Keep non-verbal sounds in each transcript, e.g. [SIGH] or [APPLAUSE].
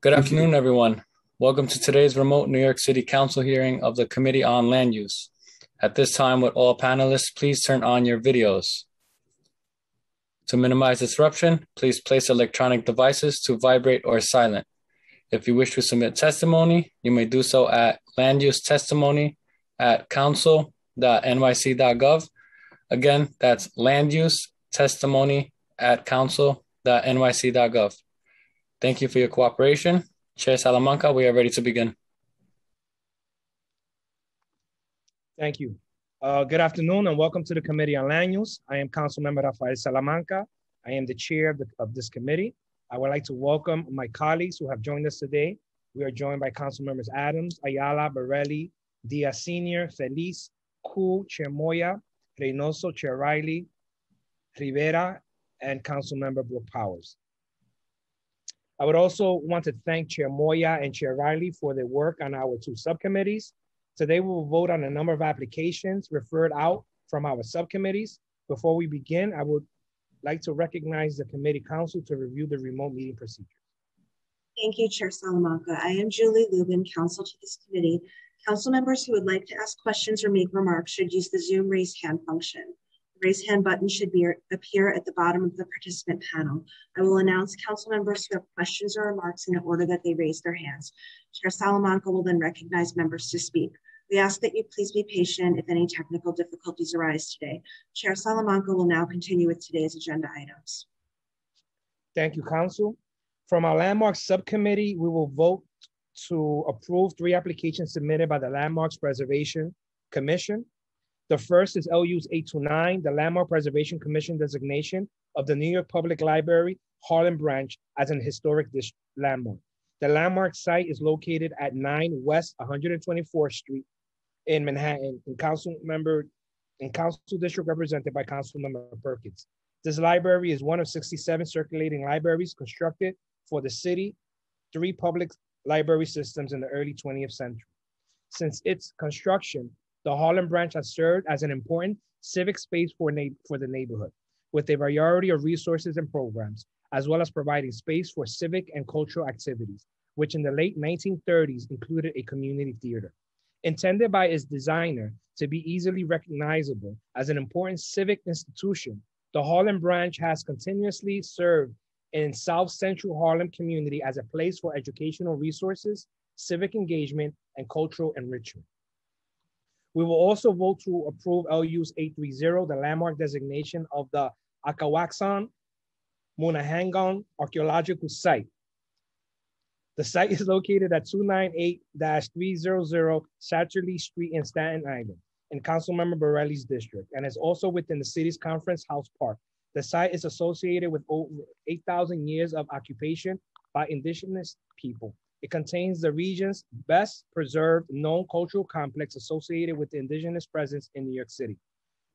Good afternoon, everyone. Welcome to today's remote New York City Council hearing of the Committee on Land Use. At this time, would all panelists please turn on your videos? To minimize disruption, please place electronic devices to vibrate or silent. If you wish to submit testimony, you may do so at land use testimony at council.nyc.gov. Again, that's land use testimony at council.nyc.gov. Thank you for your cooperation. Chair Salamanca, we are ready to begin. Thank you. Uh, good afternoon and welcome to the Committee on Land Use. I am Councilmember Rafael Salamanca. I am the chair of, the, of this committee. I would like to welcome my colleagues who have joined us today. We are joined by Council Members Adams, Ayala, Borelli, Diaz Sr., Feliz, Koo, Chair Moya, Reynoso, Chair Riley, Rivera, and Council Member Brooks Powers. I would also want to thank Chair Moya and Chair Riley for their work on our two subcommittees. Today we will vote on a number of applications referred out from our subcommittees. Before we begin, I would like to recognize the committee council to review the remote meeting procedures. Thank you, Chair Salamanca. I am Julie Lubin, counsel to this committee. Council members who would like to ask questions or make remarks should use the Zoom raise hand function. Raise hand button should be, appear at the bottom of the participant panel. I will announce council members who have questions or remarks in the order that they raise their hands. Chair Salamanca will then recognize members to speak. We ask that you please be patient if any technical difficulties arise today. Chair Salamanca will now continue with today's agenda items. Thank you, Council. From our Landmarks Subcommittee, we will vote to approve three applications submitted by the Landmarks Preservation Commission. The first is LU's 829, the Landmark Preservation Commission designation of the New York Public Library Harlem Branch as an historic landmark. The landmark site is located at 9 West 124th Street in Manhattan, in council member, in council district represented by Council Member Perkins. This library is one of 67 circulating libraries constructed for the city, three public library systems in the early 20th century. Since its construction, the Harlem branch has served as an important civic space for, for the neighborhood, with a variety of resources and programs, as well as providing space for civic and cultural activities, which in the late 1930s included a community theater. Intended by its designer to be easily recognizable as an important civic institution, the Harlem branch has continuously served in South Central Harlem community as a place for educational resources, civic engagement, and cultural enrichment. We will also vote to approve LU's 830, the landmark designation of the Aakawaxung Munahanung Archaeological Site, the site is located at 298-300 Satterlee Street in Staten Island in Councilmember Borelli's district and is also within the city's Conference House Park. The site is associated with over 8,000 years of occupation by indigenous people. It contains the region's best preserved known cultural complex associated with the indigenous presence in New York City.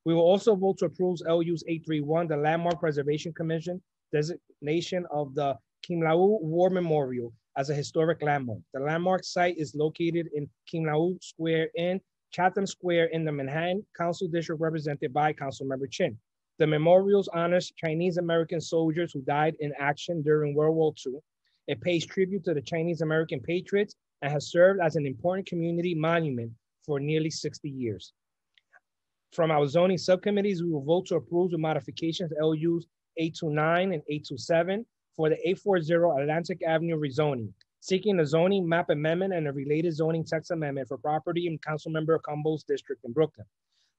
We will also vote to approve LU's 831, the Landmark Preservation Commission designation of the Kimlau War Memorial as a historic landmark. The landmark site is located in Kimlau Square in Chatham Square in the Manhattan Council District represented by Councilmember Chin. The memorials honors Chinese American soldiers who died in action during World War II. It pays tribute to the Chinese American patriots and has served as an important community monument for nearly 60 years. From our zoning subcommittees, we will vote to approve the modifications LUs 829 and 827 for the 840 Atlantic Avenue rezoning, seeking a zoning map amendment and a related zoning text amendment for property in Councilmember Cumbo's district in Brooklyn.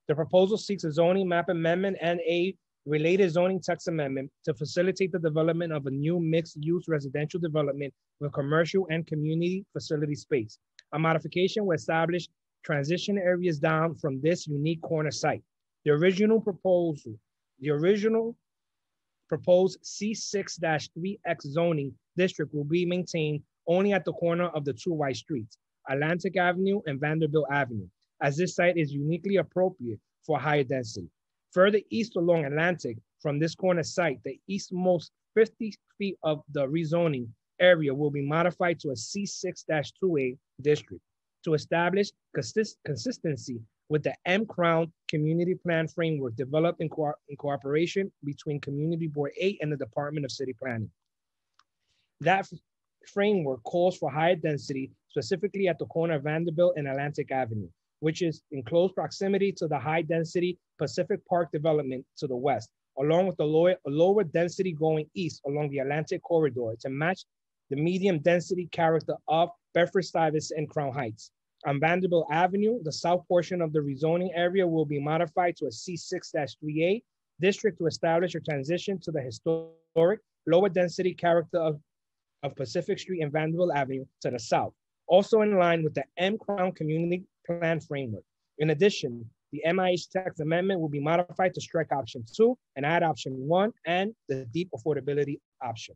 The proposal seeks a zoning map amendment and a related zoning text amendment to facilitate the development of a new mixed-use residential development with commercial and community facility space. A modification will establish transition areas down from this unique corner site. The original proposal, the original proposed C6-3X zoning district will be maintained only at the corner of the two white streets, Atlantic Avenue and Vanderbilt Avenue, as this site is uniquely appropriate for higher density. Further east along Atlantic, from this corner site, the eastmost 50 feet of the rezoning area will be modified to a C6-2A district to establish consist consistency with the M Crown Community Plan Framework developed in, co in cooperation between Community Board 8 and the Department of City Planning. That framework calls for higher density, specifically at the corner of Vanderbilt and Atlantic Avenue, which is in close proximity to the high density Pacific Park development to the west, along with the lower, lower density going east along the Atlantic corridor to match the medium density character of Bedford Stuyvesant and Crown Heights. On Vanderbilt Avenue, the south portion of the rezoning area will be modified to a C6-3A district to establish a transition to the historic lower density character of, of Pacific Street and Vanderbilt Avenue to the south, also in line with the M Crown Community Plan Framework. In addition, the MIH text amendment will be modified to strike option two and add option one and the deep affordability option.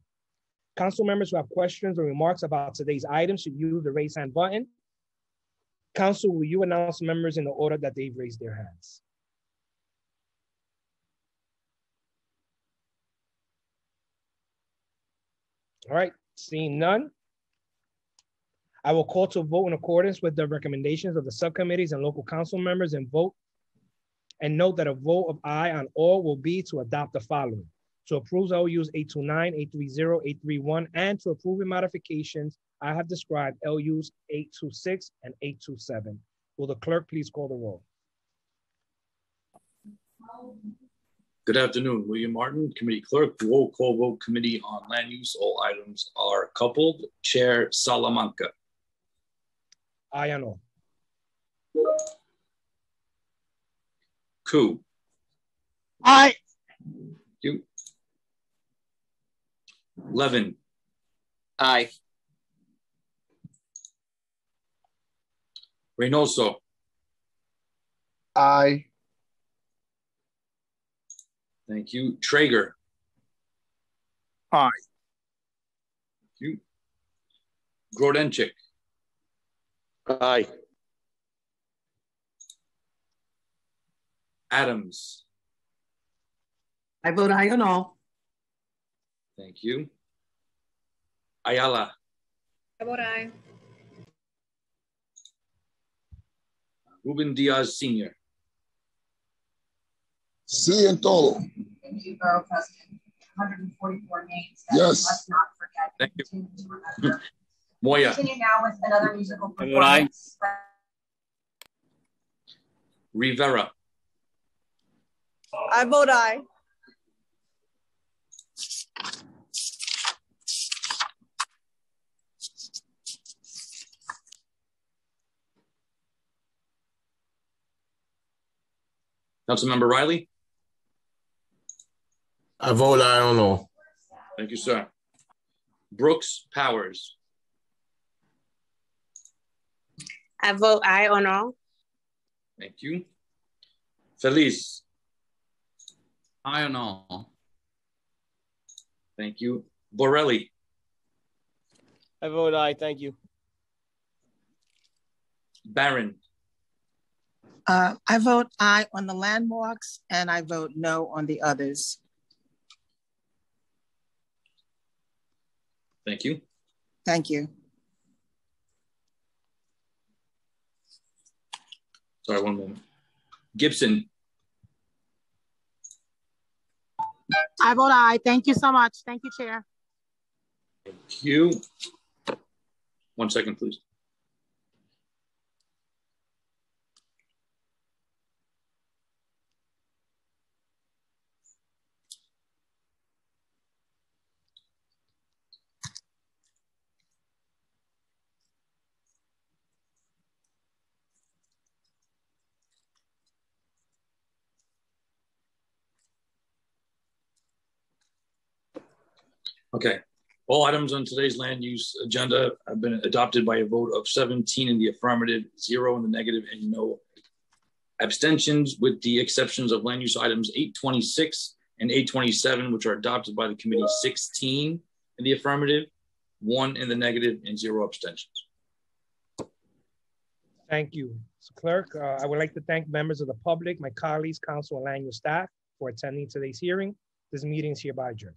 Council members who have questions or remarks about today's items should use the raise hand button. Council, will you announce members in the order that they've raised their hands? All right, seeing none. I will call to vote in accordance with the recommendations of the subcommittees and local council members and vote and note that a vote of aye on all will be to adopt the following. To approve LUs 829, 830, 831, and to approve the modifications I have described LUs 826 and 827. Will the clerk please call the roll? Good afternoon, William Martin, Committee Clerk, Roll Call Vote Committee on Land Use. All items are coupled. Chair Salamanca. Ah, Aye on all. Koo. Aye. You. Levin. Aye. Reynoso. Aye. Thank you. Treyger. Aye. Thank you. Grodenchik. Aye. Adams. I vote aye on all. Thank you. Ayala. I vote aye. Ruben Diaz Sr. Sí en todo. Thank you, Borough President. 144 names Yes. Let's not forget. Thank you. [LAUGHS] Continue. Moya. Continue now with another musical I vote aye. performance. Rivera. I vote aye. Councilmember Riley. I vote aye on all. Thank you, sir. Brooks Powers. I vote aye on all. Thank you. Feliz. Aye on all. Thank you. Borelli. I vote aye. Thank you. Barron. Uh, I vote aye on the landmarks and I vote no on the others. Thank you. Thank you. Sorry, one moment. Gibson. I vote aye. Thank you so much. Thank you, Chair. Thank you. One second, please. Okay. All items on today's land use agenda have been adopted by a vote of 17 in the affirmative, zero in the negative, and no abstentions, with the exceptions of land use items 826 and 827, which are adopted by the committee 16 in the affirmative, one in the negative, and zero abstentions. Thank you. So clerk, uh, I would like to thank members of the public, my colleagues, council, and land use staff for attending today's hearing. This meeting is hereby adjourned.